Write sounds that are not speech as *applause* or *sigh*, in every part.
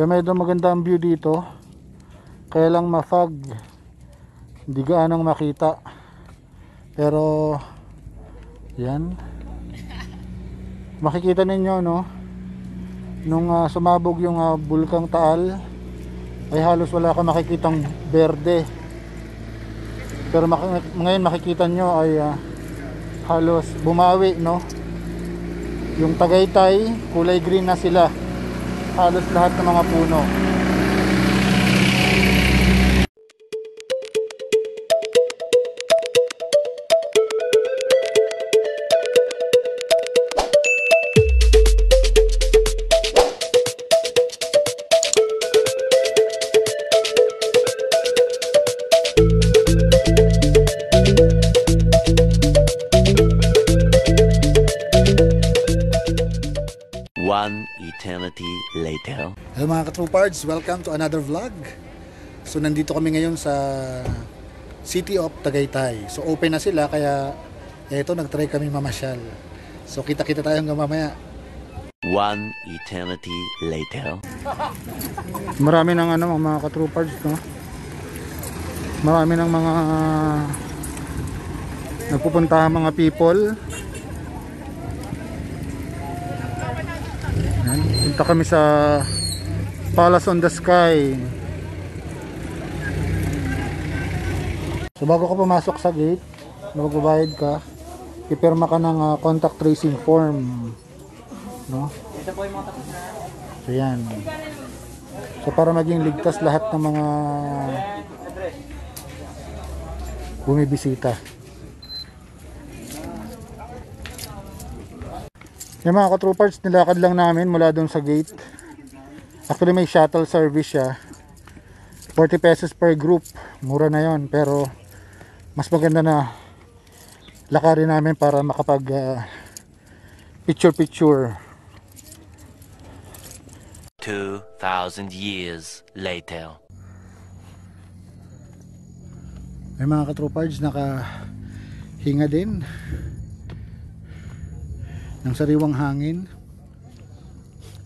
Kaya medyo maganda ang view dito. Kaya lang mafag. Hindi gaanong makita. Pero yan. Makikita ninyo no. Nung ah, sumabog yung ah, bulkang Taal ay halos wala ka makikitang berde. Pero maki- ngayon makikita nyo ay ah, halos bumawi no. Yung Tagaytay, kulay green na sila. Halos lahat ng mga puno. Hello mga ka-Troopards, welcome to another vlog. So nandito kami ngayon sa City of Tagaytay. So open na sila kaya eto nagtry kami mamasyal. So kita-kita tayo hanggang mamaya. One eternity later. Marami ng ano mga ka-Troopards no. Marami ng mga nagpupuntahan mga people. Yan. Punta kami sa Palace on the Sky. So bago ka pumasok sa gate, magbabayad ka, ipirma ka ng ah, contact tracing form. No? So yan. So para maging ligtas lahat ng mga bumibisita. Yung mga ka-troopers, nilakad lang namin mula doon sa gate. Actually may shuttle service siya. 40 pesos per group. Mura na yon pero mas maganda na lakarin namin para makapag ah, picture picture. Two thousand years later. May mga katropards naka hinga din ng sariwang hangin.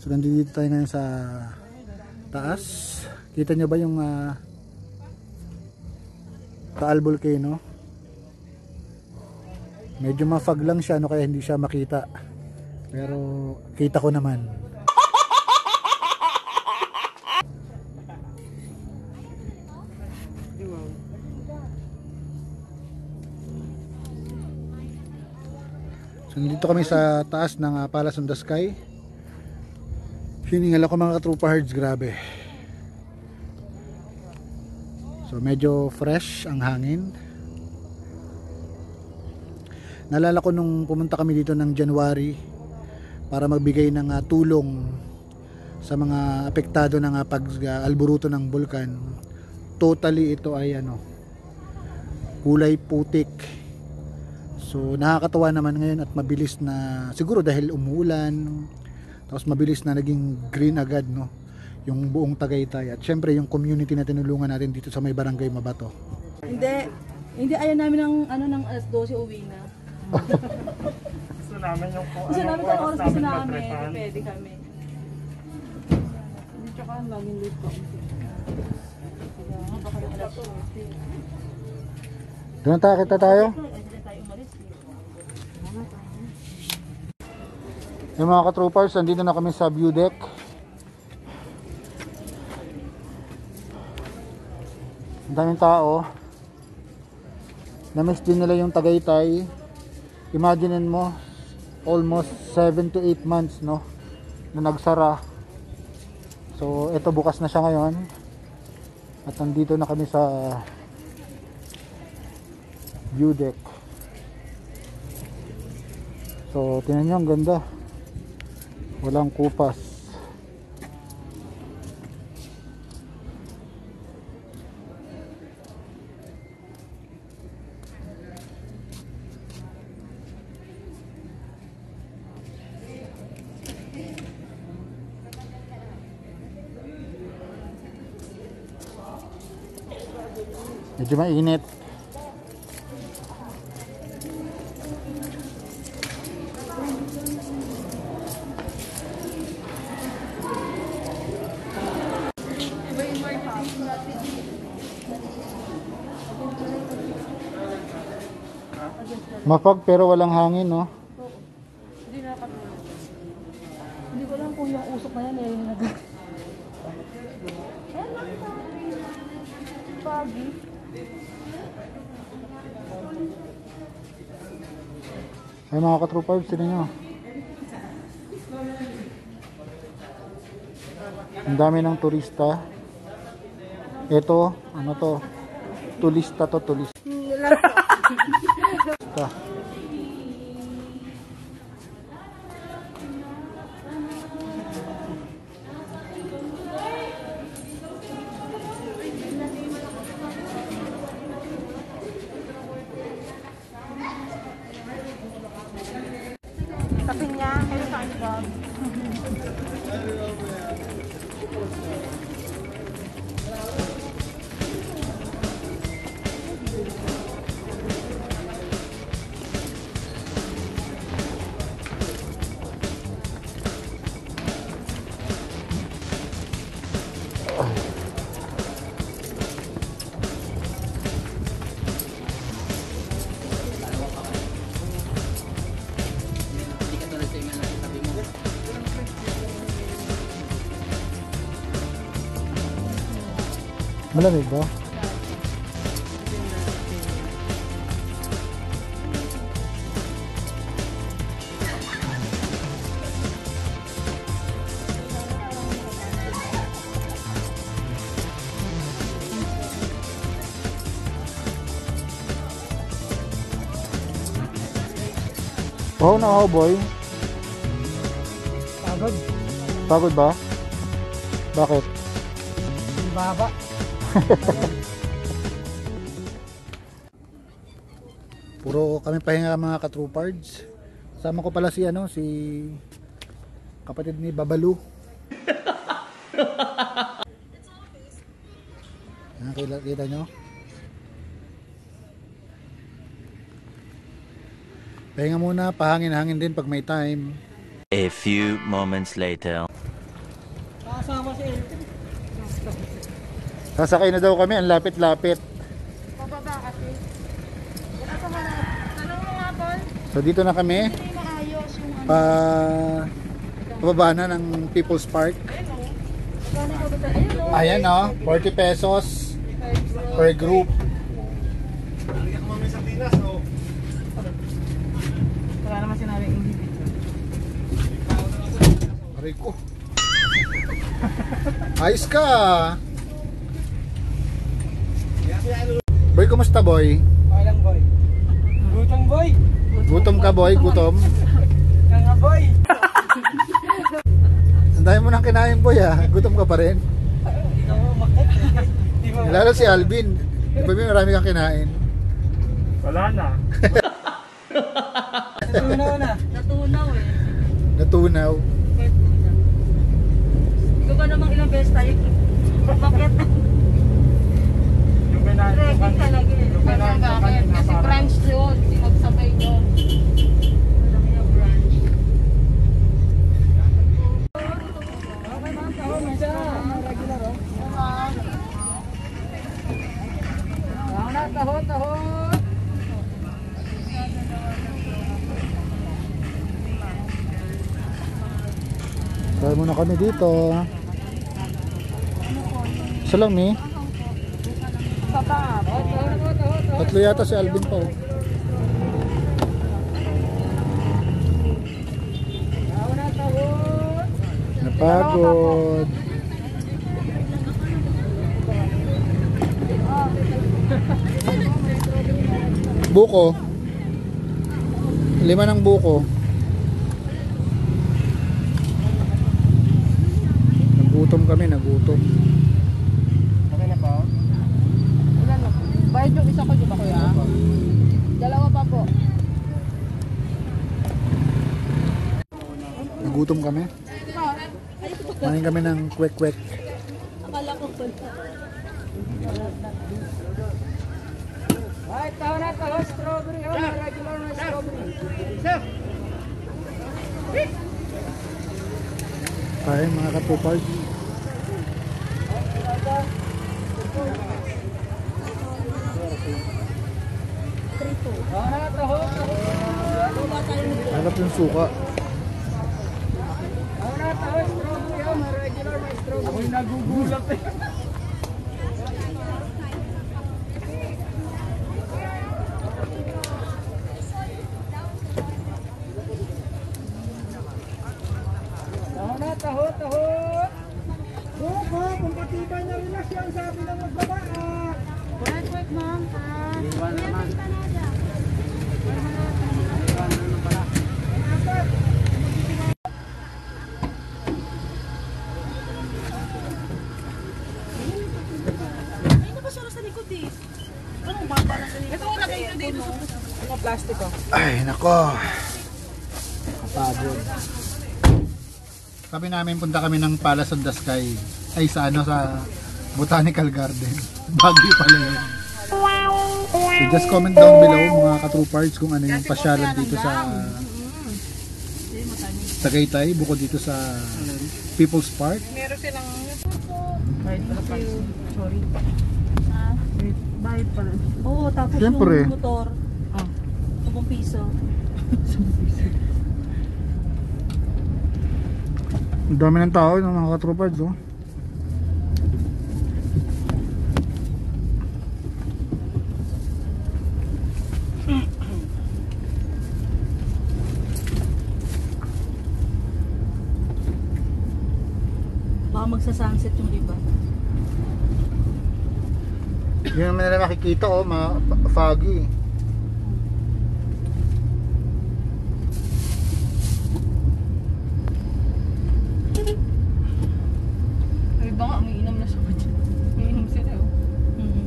So nandito tayo ngayon sa taas. Kita nyo ba yung ah, Taal Volcano? Medyo mafag lang siya no kaya hindi siya makita. Pero kita ko naman. So nandito kami sa taas ng uh, Palace on the Sky. Hiningal ako mga katropa herds, grabe. So medyo fresh ang hangin. Nalala ko nung pumunta kami dito ng January para magbigay ng ah, tulong sa mga apektado ng uh, pag-alburuto ng bulkan. Totally ito ay ano kulay putik So nakakatawa naman ngayon at mabilis na siguro dahil umuulan tapos mabilis na naging green agad no yung buong Tagaytay at syempre yung community na tinulungan natin dito sa may barangay Mabato. Hindi. Hindi ayaw namin ng ano ng alas 12 uwi na. Gusto namin yung kung Gusto namin kung oras gusto namin pwede kami. Hindi tsaka ang laging late ko. Kaya nga baka yung alas 12. Doon tayo kita tayo. Hindi tayo umalis eh. Yung mga ka-troopers, nandito na kami sa view deck. Ang daming tao. Na-miss din nila yung Tagaytay. Imaginein mo, almost 7 to 8 months, no? Na nagsara. So, ito bukas na siya ngayon. At nandito na kami sa view deck. So, tingnan nyo, ang ganda. Walang kupas. Medyo mainit. Mapag pero walang hangin, no? Hindi na katulad. Hindi ko alam kung yung usok na yan eh. Nag... Ayan lang ito. Pagi. Ay mga ka-true sino nyo? Ang dami ng turista. Ito, ano to? Tulista to, tulista. Sabi niya, kayo saan ba? Malamig ba? Wow na wow boy. Pagod. Pagod ba? Bakit? Baba. *laughs* Puro kami pahinga mga ka-troopards. Sama ko pala si ano, si kapatid ni Babalu. *laughs* Yan, kita, kita nyo? Pahinga muna, pahangin-hangin din pag may time. A few moments later. Kasama si Elton. Sasakay na daw kami, ang lapit-lapit. Pababa kasi. Wala sa harap. Tanong mo nga, Paul. So dito na kami, Hindi maayos yung ano. pa pababa na ng People's Park. Ko ba? Ayun o. Ayan no, 40 pesos per group. Wala naman sinabing individual. Aray ko. *laughs* Ayos ka. Boy, kumusta boy? Okay lang, boy. Gutom, boy. Gutom ka boy, gutom. Kanga, boy. *laughs* Ang dami mo nang kinain boy ah. Gutom ka pa rin. Ba? Lalo si Alvin. Di ba may marami kang kinain? Wala na. *laughs* Natunaw na. Natunaw eh. Natunaw. Ikaw ba namang ilang beses tayo? Bakit? Trekking kanina. talaga eh. Yung kinain ko kanina. Kasi branch yun. Magsabay yun. Na. Taho, taho. Kaya muna kami dito. Isa lang Tatlo yata si Alvin pa oh. Napagod. Buko. Lima ng buko. Nagutom kami, nagutom. Nagutom kami. Main kami ng kwek-kwek. Akala ko po. Ay, taho na, taho. Strawberry. Oh, regular na strawberry. Kain mga taho. Harap yung suka. Ah, taho, strawberry. Ah, may regular, may strawberry. Ako'y nagugulat eh. Taho na, taho, taho. Buko, kung patiba niya relax yan, sabi ng magbaba. ah. Wait, wait, ma'am. Ah, Iwan naman. Ano plastic oh? Ay, nako. Kapagod. Sabi namin punta kami ng Palace of the Sky. Ay, sa ano, sa Botanical Garden. *laughs* Baguio pala yun. So just comment down below mga ka-troopers kung ano yung pasyalan dito sa Tagaytay, bukod dito sa People's Park. meron silang... Sorry. Tapos Siyempre. yung motor. Ah. 10 piso. *laughs* Ang dami ng tao, ng mga ka-troopers, oh. Baka magsa-sunset yung iba. Yun naman nila nakikita, oh, mga foggy. Ay, iba nga, umiinom na siya. Umiinom sila, oh. Mm.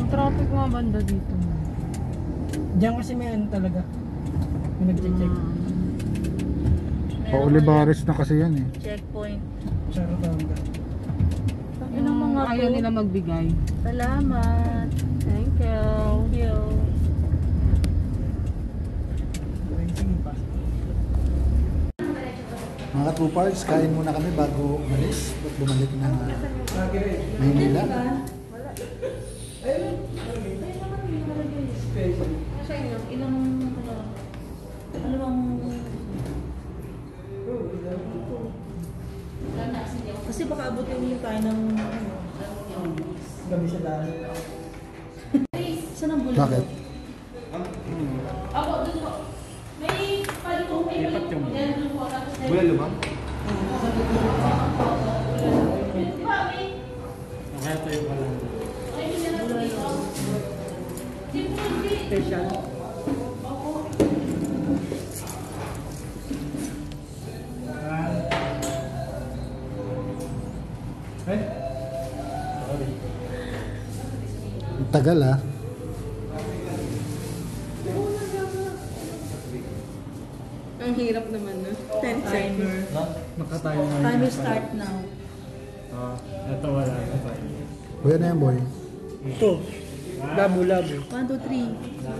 Ang traffic mga banda dito. Diyan kasi may ano talaga. May nag-check. Pa Olivares na kasi yan, eh. Checkpoint. Charot ang Yun ang mga Ayaw nila magbigay. Salamat. Thank you. Thank you. Mga ka-troopers, kain muna kami bago umalis. At bumalik na Maynila. Ilang, ano, ano bang... Kasi baka abutin niyo tayo ng... ano, Gabi sa daan. Saan ang bulalo? Bakit? Tagal, ah. Ang hirap naman, no? 10 Timer. Nakatayo na Time will start now. Ah, ito wala na tayo. Buya na yan, boy. Ito. Labo, labo. 1, 2, 3.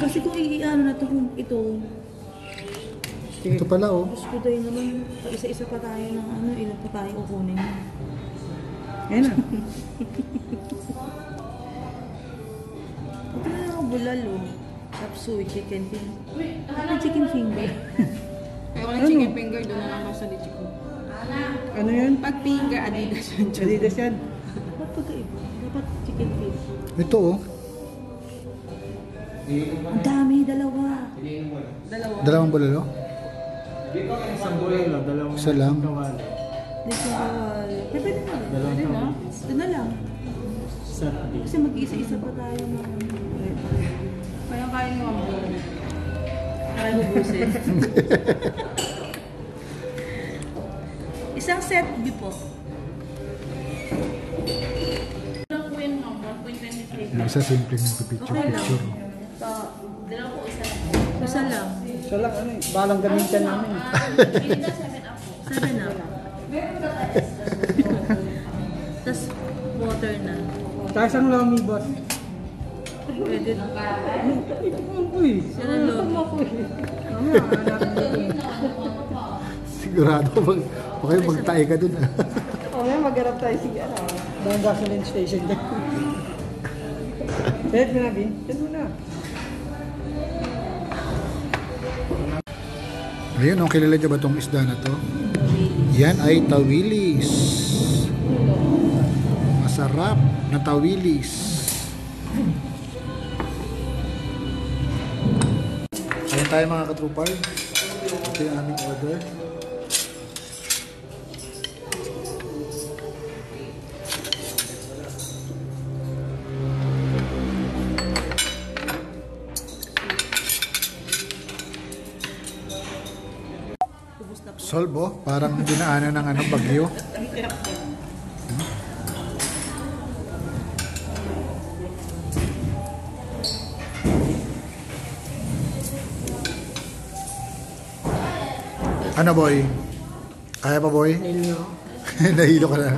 Kasi kung i-ano na to, kung ito, Ito pala, oh. gusto tayo naman, isa-isa pa tayo ng ano, ilan pa tayo kukunin. Ayun na. *laughs* Ito na ako bulalo. Tapsoy, chicken finger. Ano chicken finger? *laughs* Ayoko ng chicken finger, doon na lang ako sa lichi ko. Ano yun? Pag finger, adidas yun. *laughs* Adidas yan. Ba't pagkaiba? Dapat chicken finger. Ito, oh. Ang dami, dalawa. Dalawang bulalo. Isang bulalo, dalawang Isa lang. kawali. Dito bawal. Eh, pwede na. Dalawang Pwede na. kawali. Ito na lang. Saturday. Kasi mag-isa-isa pa tayo ng. Kaya kaya nyo ang buhay. Kaya hubusin. Isang set, di po. Ilang po yan, ma'am? 1.23. Yung isa simple ng picture-picture. Isa lang. Isa lang. Siya lang, ano eh. Balang gamitan namin. Seven up. Tapos water na. Taas ang lomi, boss. Pwede na. Uy, Sila lomi. tama, hanapin mo. Sigurado mag, okay, magtae ka dun. ah. Mamaya magharap tayo si ano. Dahil gasoline station mo na, Bin. Mo na. Ayun, oh, kilala niyo ba itong isda na to? Yan ay tawilis. Masarap na tawilis. Ayun tayo mga katrupal. Ito yung aming order. Solbo, parang dinaanan ng ano, bagyo. Ano boy? Kaya pa boy? Nahilo *laughs* ka na.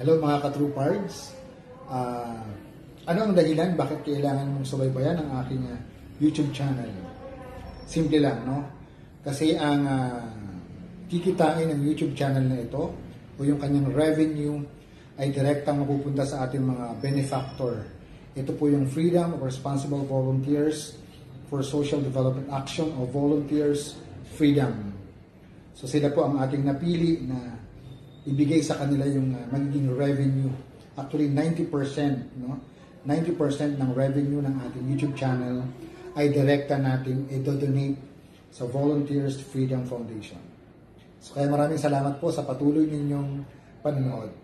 Hello mga ka-True Pards. Ah, ano ang dahilan bakit kailangan mong subaybayan ang aking ah, YouTube channel? Simple lang, no? Kasi ang ah, kikitain ng YouTube channel na ito o yung kanyang revenue ay direktang mapupunta sa ating mga benefactor. Ito po yung Freedom of Responsible Volunteers for Social Development Action o Volunteers Freedom. So sila po ang ating napili na ibigay sa kanila yung uh, magiging revenue. Actually 90%, no? 90% ng revenue ng ating YouTube channel ay direkta nating i-donate sa Volunteers Freedom Foundation. So kaya maraming salamat po sa patuloy ninyong panonood.